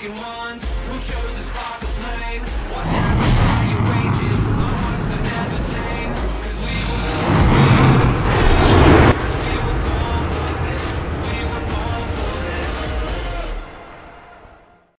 fucking ones. Who chose